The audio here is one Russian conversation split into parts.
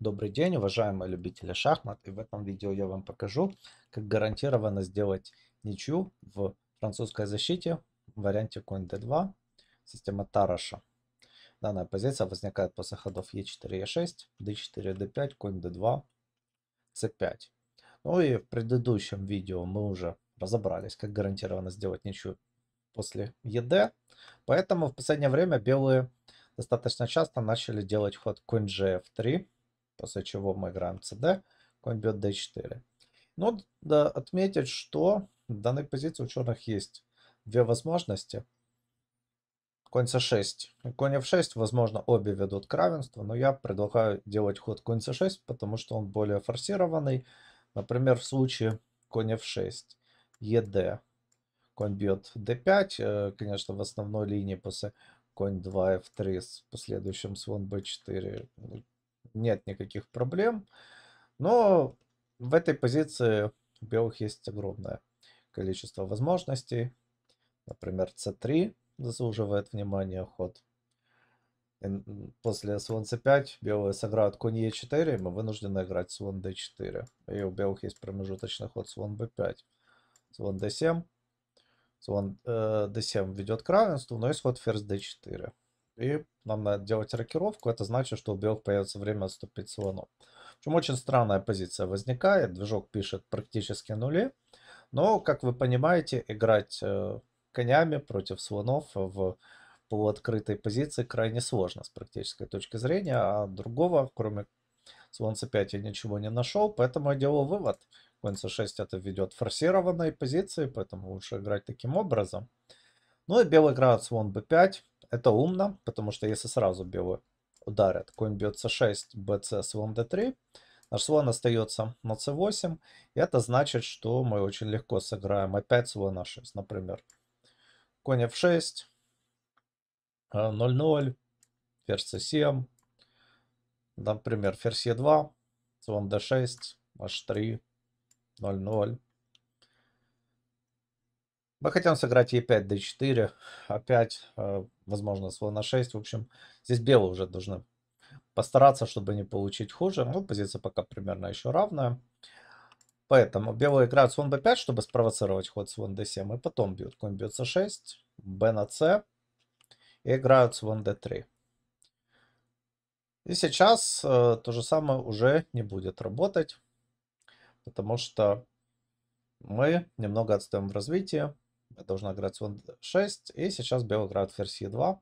Добрый день, уважаемые любители шахмат. И в этом видео я вам покажу, как гарантированно сделать ничью в французской защите в варианте конь d2, система Тараша. Данная позиция возникает после ходов e4, e6, d4, d5, конь d2, c5. Ну и в предыдущем видео мы уже разобрались, как гарантированно сделать ничью после ед. Поэтому в последнее время белые достаточно часто начали делать ход конь gf3 после чего мы играем cd, конь бьет d4. Но да, отметить, что в данной позиции у черных есть две возможности. Конь c6. Конь f6, возможно, обе ведут к равенству, но я предлагаю делать ход конь c6, потому что он более форсированный. Например, в случае конь f6, ед, конь бьет d5, э, конечно, в основной линии после конь 2 f3 с последующим слон b4 нет никаких проблем. Но в этой позиции у белых есть огромное количество возможностей. Например, c3 заслуживает внимания ход. После слон c5 белые сыграют конь e4, мы вынуждены играть слон d4. И у белых есть промежуточный ход слон b5. Слон d7. Слон э, d7 ведет к равенству, но есть ход ферзь d4. И нам надо делать рокировку. Это значит, что у белых появится время отступить слону. В общем, очень странная позиция возникает. Движок пишет практически нули. Но, как вы понимаете, играть э, конями против слонов в полуоткрытой позиции крайне сложно с практической точки зрения. А другого, кроме слон c5, я ничего не нашел. Поэтому я делал вывод. Конь c6 это ведет форсированной позиции, поэтому лучше играть таким образом. Ну и белый играет слон b5. Это умно, потому что если сразу белые ударят, конь бьет c6, bc, слон d3, наш слон остается на c8. И это значит, что мы очень легко сыграем опять слон a6, например. Конь f6, 0-0, ферзь c7, например, ферзь e2, слон d6, h3, 0-0. Мы хотим сыграть e5, d4, опять, э, возможно, слон на 6. В общем, здесь белые уже должны постараться, чтобы не получить хуже. Ну, позиция пока примерно еще равная. Поэтому белые играют слон b5, чтобы спровоцировать ход слон d7. И потом бьют конь бьет c6, b на c. И играют слон d3. И сейчас э, то же самое уже не будет работать. Потому что мы немного отстаем в развитии должна играть слон 6. И сейчас белый играет ферзь e2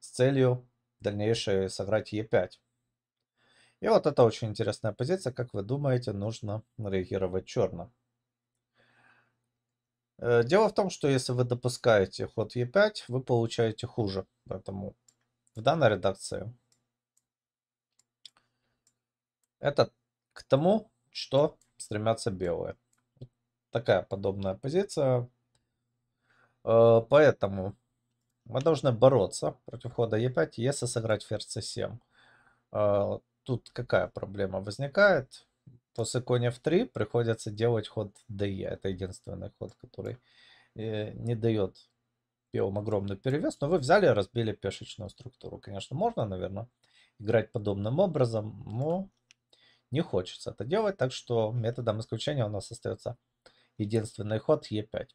с целью дальнейшей сыграть e5. И вот это очень интересная позиция. Как вы думаете, нужно реагировать черно. Э, дело в том, что если вы допускаете ход e5, вы получаете хуже. Поэтому в данной редакции это к тому, что стремятся белые. Такая подобная позиция. Э, поэтому мы должны бороться против хода e5, если сыграть ферзь c7. Э, тут какая проблема возникает? После коня f3 приходится делать ход de. Это единственный ход, который э, не дает белым огромный перевес. Но вы взяли и разбили пешечную структуру. Конечно, можно, наверное, играть подобным образом, но не хочется это делать. Так что методом исключения у нас остается единственный ход e5.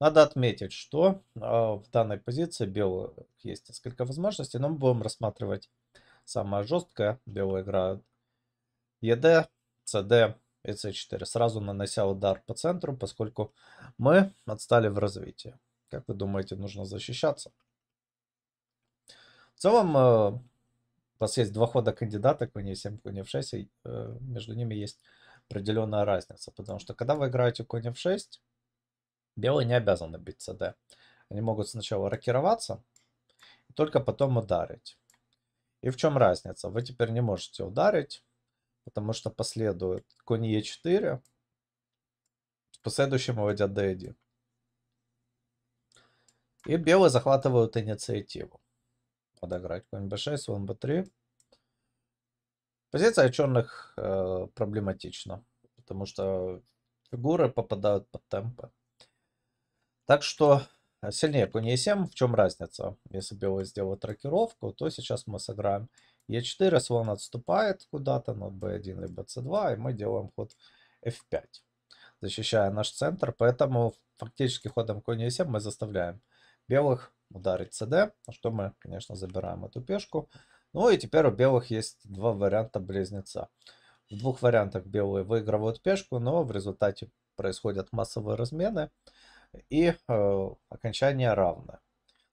Надо отметить, что а, в данной позиции белых есть несколько возможностей, но мы будем рассматривать самое жесткое. Белые играют ЕД, СД и С4, сразу нанося удар по центру, поскольку мы отстали в развитии. Как вы думаете, нужно защищаться? В целом, э, у вас есть два хода кандидата, конь 7 конь f6, и э, между ними есть определенная разница, потому что когда вы играете конь f6, Белые не обязаны бить cd. Они могут сначала рокироваться, только потом ударить. И в чем разница? Вы теперь не можете ударить, потому что последует конь e4, с последующим выводят d1. И белые захватывают инициативу. Подыграть конь b6, слон b3. Позиция черных э, проблематична, потому что фигуры попадают под темпы. Так что э, сильнее конь e7. В чем разница? Если белые сделают рокировку, то сейчас мы сыграем Е4, слон отступает куда-то на b1 либо c2, и мы делаем ход f5, защищая наш центр. Поэтому фактически ходом конь e7 мы заставляем белых ударить cd, что мы, конечно, забираем эту пешку. Ну и теперь у белых есть два варианта близнеца. В двух вариантах белые выигрывают пешку, но в результате происходят массовые размены и э, окончание равное.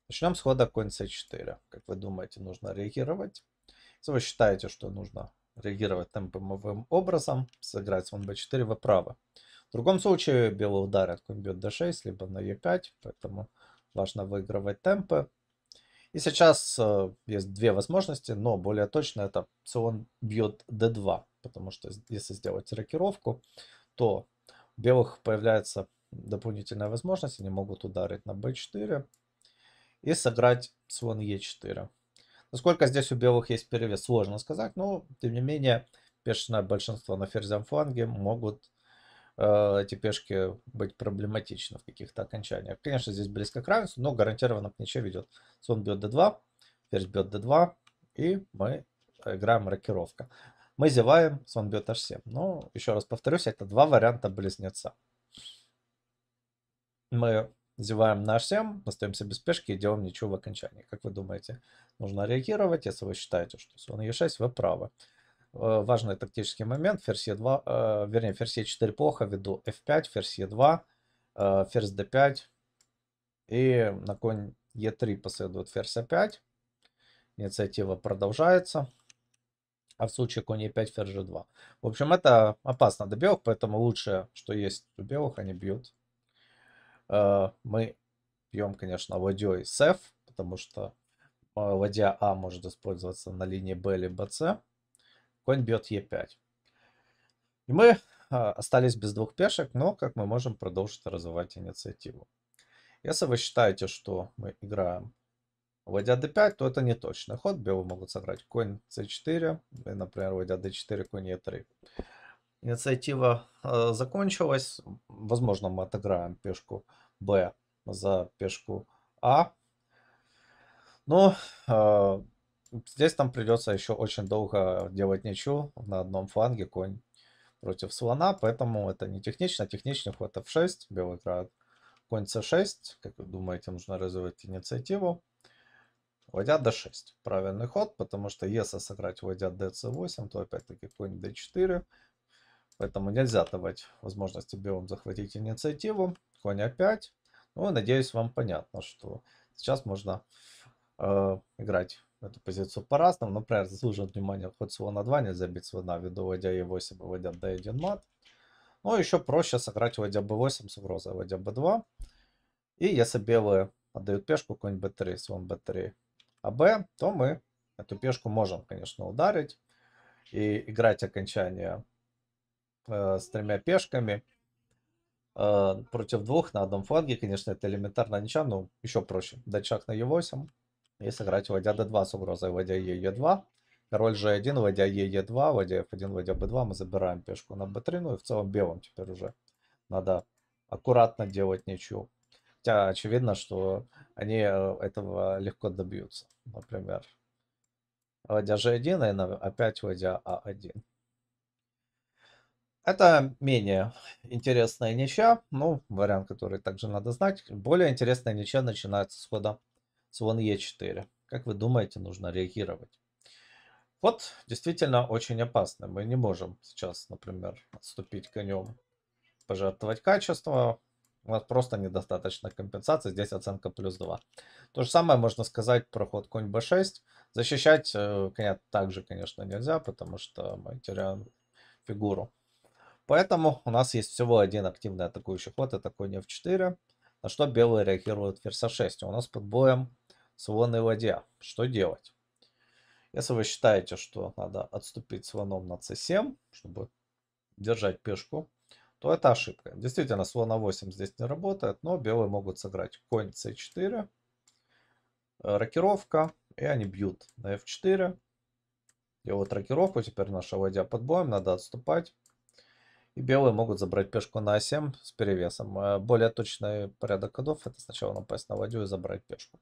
Начнем с хода конь c4. Как вы думаете, нужно реагировать? Если вы считаете, что нужно реагировать темповым образом, сыграть слон b4, вы правы. В другом случае белые ударят конь бьет d6, либо на e5, поэтому важно выигрывать темпы. И сейчас э, есть две возможности, но более точно это слон бьет d2, потому что если сделать рокировку, то у белых появляется дополнительная возможность, они могут ударить на b4 и сыграть слон e4. Насколько здесь у белых есть перевес, сложно сказать, но тем не менее пешное большинство на ферзям фланге могут э, эти пешки быть проблематичны в каких-то окончаниях. Конечно, здесь близко к равенству, но гарантированно к ничего ведет. Слон бьет d2, ферзь бьет d2, и мы играем рокировка. Мы зеваем, слон бьет h7. Но, еще раз повторюсь, это два варианта близнеца. Мы зеваем на h7, остаемся без пешки и делаем ничего в окончании. Как вы думаете, нужно реагировать? Если вы считаете, что слон e6, вы правы. Э, важный тактический момент. Ферзь e2, э, вернее, ферзь e4 плохо, веду f5, ферзь e2, э, ферзь d5. И на конь e3 последует ферзь a5. Инициатива продолжается. А в случае конь e5, ферзь g2. В общем, это опасно для белых, поэтому лучшее, что есть у белых, они бьют мы пьем, конечно, ладьей с потому что э, ладья А может использоваться на линии Б либо С. Конь бьет Е5. И мы э, остались без двух пешек, но как мы можем продолжить развивать инициативу. Если вы считаете, что мы играем ладья d5, то это не точный ход. Белые могут сыграть конь c4, и, например, ладья d4, конь e3. Инициатива э, закончилась. Возможно, мы отыграем пешку b за пешку А. Но э, здесь нам придется еще очень долго делать ничью на одном фланге конь против слона, поэтому это не технично. Техничный ход f6, белый играет конь c6. Как вы думаете, нужно развивать инициативу. Ладья d6. Правильный ход, потому что если сыграть ладья dc8, то опять-таки конь d4. Поэтому нельзя давать возможности белым захватить инициативу. Конь А5. Ну, надеюсь, вам понятно, что сейчас можно э, играть эту позицию по-разному. Например, заслуживает внимания ход слона 2, нельзя бить слона ввиду ладья Е8 и ладья D1 мат. Ну, еще проще сыграть ладья B8 с угрозой ладья B2. И если белые отдают пешку, конь B3, слон B3, АБ, то мы эту пешку можем, конечно, ударить и играть окончание э, с тремя пешками э, против двух на одном фланге. Конечно, это элементарно ничья, но еще проще. Дать шаг на Е8 и сыграть ладья d2 с угрозой ладья Е, Е2. Король G1, ладья Е, Е2, ладья F1, ладья B2. Мы забираем пешку на B3. Ну и в целом белым теперь уже надо аккуратно делать ничью. Хотя очевидно, что они э, этого легко добьются. Например, ладья G1 и опять ладья А1. Это менее интересная ничья, ну, вариант, который также надо знать. Более интересная ничья начинается с хода слон Е4. Как вы думаете, нужно реагировать? Вот действительно очень опасно. Мы не можем сейчас, например, отступить конем, пожертвовать качество. У нас просто недостаточно компенсации. Здесь оценка плюс 2. То же самое можно сказать про ход конь b6. Защищать э, коня также, конечно, нельзя, потому что мы теряем фигуру. Поэтому у нас есть всего один активный атакующий ход, это конь f4, на что белые реагируют ферзь a6. У нас под боем слон и ладья. Что делать? Если вы считаете, что надо отступить слоном на c7, чтобы держать пешку, то это ошибка. Действительно, слон а8 здесь не работает, но белые могут сыграть конь c4, рокировка, и они бьют на f4. Делают рокировку, теперь наша ладья под боем, надо отступать. И белые могут забрать пешку на А7 с перевесом. Э, более точный порядок ходов это сначала напасть на ладью и забрать пешку.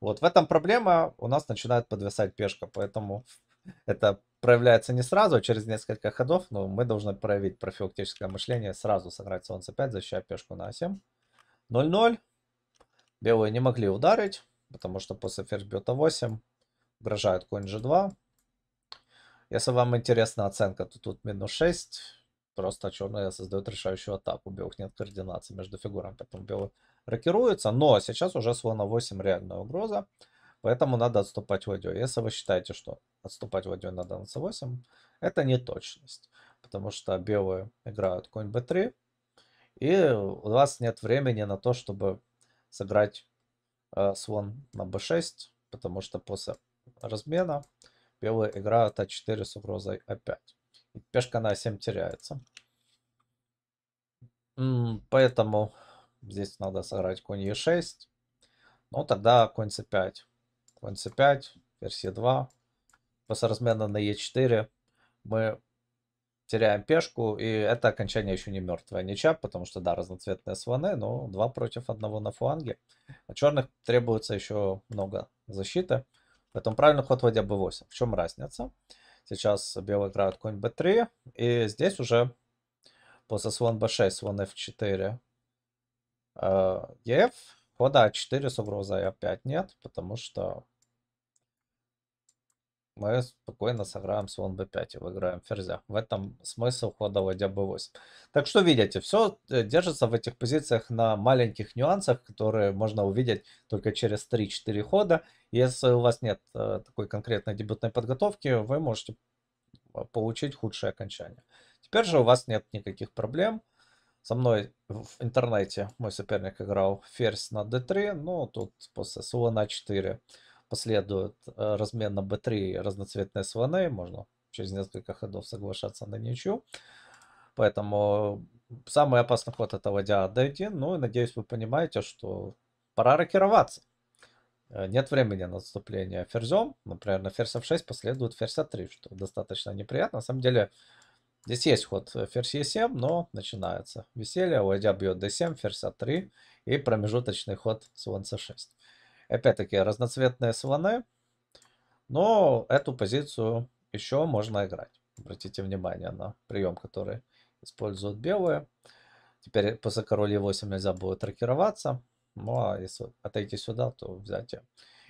Вот в этом проблема. У нас начинает подвисать пешка, поэтому Это проявляется не сразу, а через несколько ходов, но мы должны проявить профилактическое мышление, сразу сыграть слон c5, защищая пешку на а7. 0-0. Белые не могли ударить, потому что после ферзь бьет а8 угрожает конь g2. Если вам интересна оценка, то тут минус 6. Просто черные создают решающую атаку. У белых нет координации между фигурами, поэтому белые рокируются. Но сейчас уже слон а8 реальная угроза. Поэтому надо отступать ладьей. Если вы считаете, что отступать ладьей надо на c8, это не точность. Потому что белые играют конь b3. И у вас нет времени на то, чтобы сыграть э, слон на b6. Потому что после размена белые играют а4 с угрозой а5. Пешка на а7 теряется. Поэтому здесь надо сыграть конь e6. Ну, тогда конь c5 конь c5, ферзь e2. После размена на e4 мы теряем пешку, и это окончание еще не мертвая ничья, потому что, да, разноцветные слоны, но два против одного на фланге. А черных требуется еще много защиты. Поэтому правильный ход ладья b8. В чем разница? Сейчас белые играют конь b3, и здесь уже после слон b6, слон f4, э, ef, хода а4 с угрозой а5 нет, потому что мы спокойно сыграем слон b5 и выиграем ферзя. В этом смысл хода ладья b8. Так что видите, все э, держится в этих позициях на маленьких нюансах, которые можно увидеть только через 3-4 хода. Если у вас нет э, такой конкретной дебютной подготовки, вы можете получить худшее окончание. Теперь же у вас нет никаких проблем. Со мной в интернете мой соперник играл ферзь на d3, ну тут после слона 4 последует э, размен на b3 разноцветные слоны, можно через несколько ходов соглашаться на ничью. Поэтому самый опасный ход это ладья d1. Ну и надеюсь вы понимаете, что пора рокироваться. Э, нет времени на отступление ферзем. Например, на ферзь f6 последует ферзь a3, что достаточно неприятно. На самом деле, здесь есть ход ферзь e7, но начинается веселье. Ладья бьет d7, ферзь a3 и промежуточный ход слон c6. Опять-таки разноцветные слоны. Но эту позицию еще можно играть. Обратите внимание на прием, который используют белые. Теперь после король e8 нельзя будет рокироваться. Ну а если отойти сюда, то взять.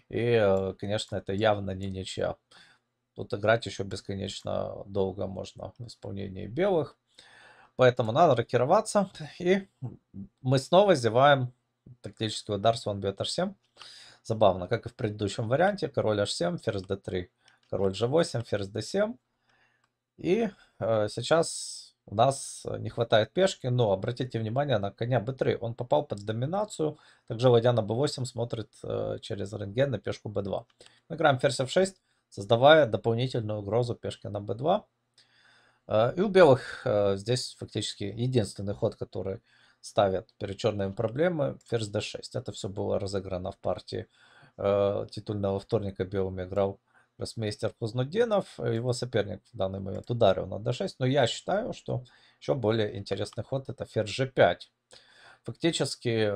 И, конечно, это явно не ничья. Тут играть еще бесконечно долго можно в исполнении белых. Поэтому надо рокироваться. И мы снова зеваем тактический удар слон бьет h7. Забавно, как и в предыдущем варианте. Король h7, ферзь d3, король g8, ферзь d7. И э, сейчас у нас не хватает пешки, но обратите внимание на коня b3. Он попал под доминацию. Также ладья на b8 смотрит э, через рентген на пешку b2. Мы играем ферзь f6, создавая дополнительную угрозу пешки на b2. Э, и у белых э, здесь фактически единственный ход, который ставят перед черными проблемы, ферзь d6. Это все было разыграно в партии э, титульного вторника белым играл гроссмейстер Кузнудинов. Его соперник в данный момент ударил на d6. Но я считаю, что еще более интересный ход это ферзь g5. Фактически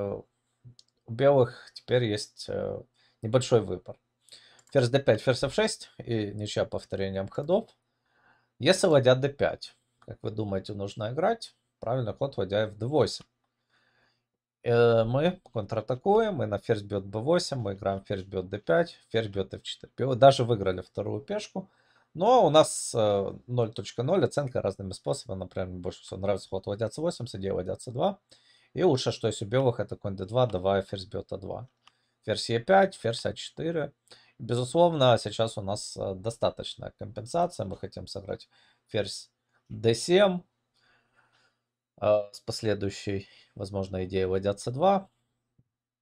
у белых теперь есть э, небольшой выбор. Ферзь d5, ферзь f6 и ничья повторением ходов. Если ладья d5, как вы думаете, нужно играть? Правильный ход ладья f8. Э, мы контратакуем, мы на ферзь бьет b8, мы играем ферзь бьет d5, ферзь бьет f4. Даже выиграли вторую пешку. Но у нас 0.0 э, оценка разными способами. Например, мне больше всего нравится ход ладья c8, судья ладья c2. И лучше, что есть у белых, это конь d2, давай ферзь бьет a2. Ферзь e5, ферзь a4. Безусловно, сейчас у нас э, достаточная компенсация. Мы хотим сыграть ферзь d7, а, с последующей, возможно, идеей ладья c2.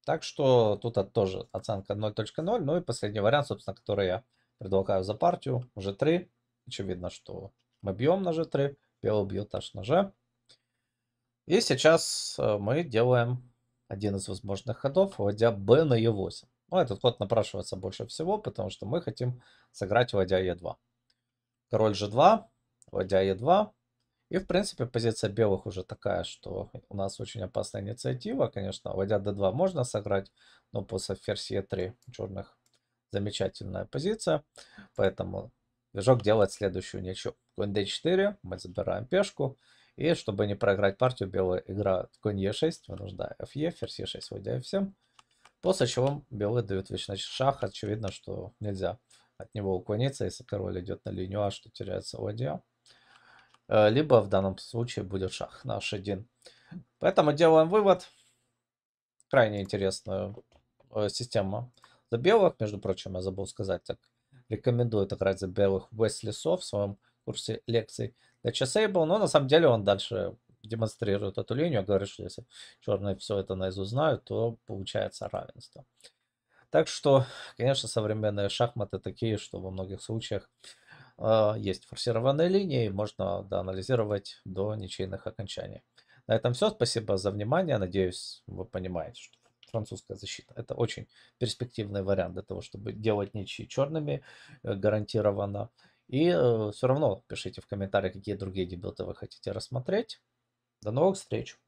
Так что тут тоже оценка 0.0. Ну и последний вариант, собственно, который я предлагаю за партию. g3. Очевидно, что мы бьем на g3. Белый бьет аж на g. И сейчас э, мы делаем один из возможных ходов. Ладья b на e8. Ну, этот ход напрашивается больше всего, потому что мы хотим сыграть ладья e2. Король g2, ладья e2. И, в принципе, позиция белых уже такая, что у нас очень опасная инициатива. Конечно, ладья d2 можно сыграть, но после ферзь e3 черных замечательная позиция. Поэтому движок делает следующую ничью. Конь d4, мы забираем пешку. И чтобы не проиграть партию, белая играет конь e6, вынуждая fe, ферзь e6, вводя f7. После чего белые дают вечный шах. Очевидно, что нельзя от него уклониться, если король идет на линию А, что теряется ладья. Э, либо в данном случае будет шах на h1. Поэтому делаем вывод. Крайне интересная э, система за белых. Между прочим, я забыл сказать, так рекомендует играть за белых Уэсли Со в своем курсе лекций для Chessable, но на самом деле он дальше демонстрирует эту линию, говорит, что если черные все это наизусть знают, то получается равенство. Так что, конечно, современные шахматы такие, что во многих случаях есть форсированные линии, и можно доанализировать до ничейных окончаний. На этом все. Спасибо за внимание. Надеюсь, вы понимаете, что французская защита. Это очень перспективный вариант для того, чтобы делать ничьи черными э, гарантированно. И э, все равно пишите в комментариях, какие другие дебюты вы хотите рассмотреть. До новых встреч!